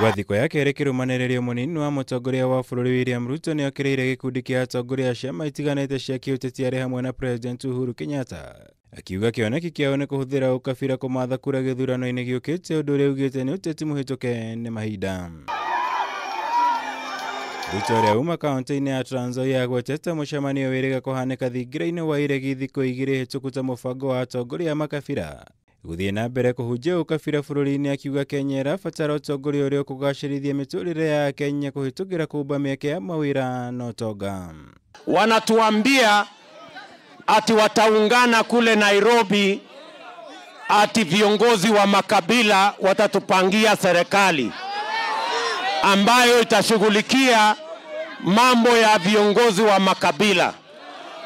gwa yake ya kerĩ kĩrũmanĩrĩrio mũnini wa mũtongoria wa bũrũri William Ruto nĩ okĩrĩire gĩkundi kĩa atongoria a ciama itiganĩte cia kĩũteti arĩ hamwe na President Uhuru Kenyatta. Akiuga kĩoneki kĩao nĩ kũhũthĩra ũkabira kũmatha kura gĩthurano-inĩ gĩũkĩte ũndũ ũrĩa augĩte nĩ ũteti mũhĩtũke nĩ mahinda. Ruto ũrĩa uma kaunti-inĩ ya Trans Nzoia agwetete mũcemanio wĩrĩga kũhanĩka thingira-inĩ wa iregi thikũ igĩrĩ hĩtũku ta mũbango wa atongoria a makabira gũthiĩ na mbere kuhunjia ukabira bururi-ini akiuga Kenya ĩrabatara utongoria uria ukugacirithia miturire ya Kenya kuhitugira kuumba mieke ya mawira na utonga Wanatuambia ati wataungana kule Nairobi, ati viongozi wa makabila watatupangia serikali ambayo itashughulikia mambo ya viongozi wa makabila.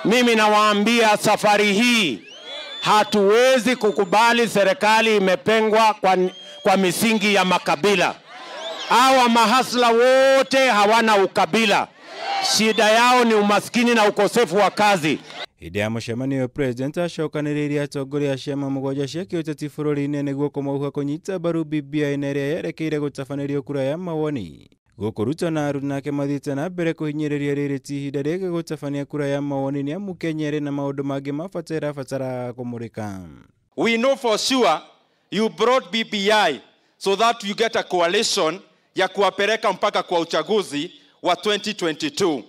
Mimi nawaambia safari hii hatuwezi kukubali serikali imepengwa kwa, kwa misingi ya makabila. Hawa mahasla wote hawana ukabila, shida yao ni umaskini na ukosefu wa kazi. hĩndĩ ya mũcemanio president acokanĩrĩirie atongoria a ciama mũgwanja cia kĩũteti bũrũri-inĩ nĩguo kũmauha kũnyita mbaru BBI na ĩrĩa yerekeire gũtabanĩrio kura ya mawoni gũkũ Ruto na Haruna nake mathiĩte na mbere kũhinyĩrĩria rĩrĩti ihinda rĩngĩ gũtabania kura ya mawoni nĩ amu Kenya na maũndũ mangĩ ma bata ĩrabatara kũmũrĩka We know for sure you brought BBI so that you get a coalition ya kuwapeleka mpaka kwa uchaguzi wa 2022.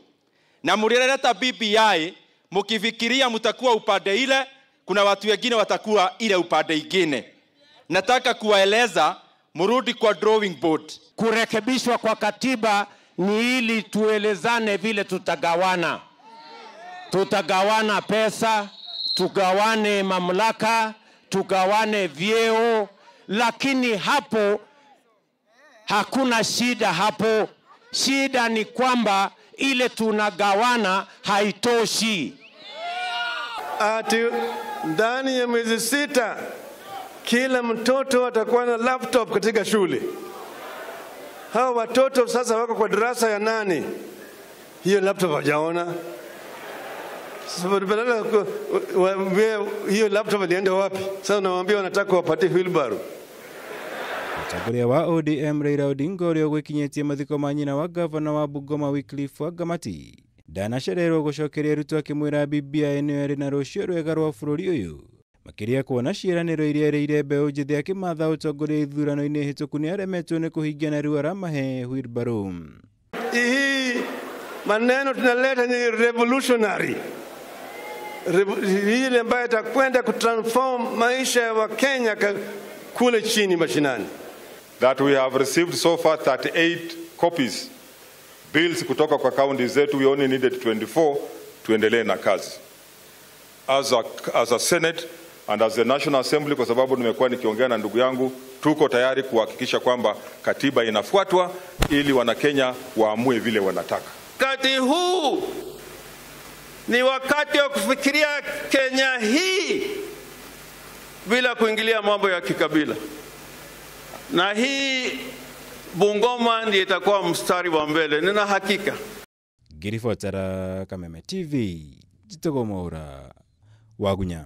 Na mlileta BBI mukifikiria mtakuwa upande ile, kuna watu wengine watakuwa ile upande ingine. Nataka kuwaeleza mrudi kwa drawing board. Kurekebishwa kwa katiba ni ili tuelezane vile tutagawana. Tutagawana pesa, tugawane mamlaka, tugawane vyeo, lakini hapo hakuna shida hapo. Shida ni kwamba ile tunagawana haitoshi. ati ndani ya miezi sita kila mtoto atakuwa na laptop katika shule. Hawa watoto sasa wako kwa darasa ya nane, hiyo laptop hawajaona. Badala hiyo laptop ilienda wapi? Sasa nawaambia wanataka wapatie wheelbarrow. mũtongoria wa ODM Raila Odinga ũrĩa ũgwĩkinyĩtie mathiko ma nyina wa gavana wa Bungoma Wycliffe Wangamati ndanacererwo gũcokeria arutwo akĩmwĩra BBI nĩyo ĩrĩ na rũciũ rwega rwa bũrũri ũyũ makĩria kuona ciĩranĩro iria ereire mbeũ njĩthĩ akĩmatha ũtongoria ithurano-inĩ hĩtũku nĩ aremetwo nĩ kũhingia na rĩu aramahe Wilbaro. Hii maneno tunaleta ni revolutionary Revo- ile ambayo itakwenda kutransform maisha ya Wakenya kule chini mashinani. that we have received so far 38 copies bills kutoka kwa kaunti zetu we only needed 24 tuendelee na kazi as a, as a senate and as the national assembly kwa sababu nimekuwa nikiongea na ndugu yangu tuko tayari kuhakikisha kwamba katiba inafuatwa ili wanakenya waamue vile wanataka. Wakati huu ni wakati wa kufikiria Kenya hii bila kuingilia mambo ya kikabila, na hii Bungoma ndiyo itakuwa mstari wa mbele, nina hakika. ngiribotera kameme tv Jitogomora, mwaura wagunya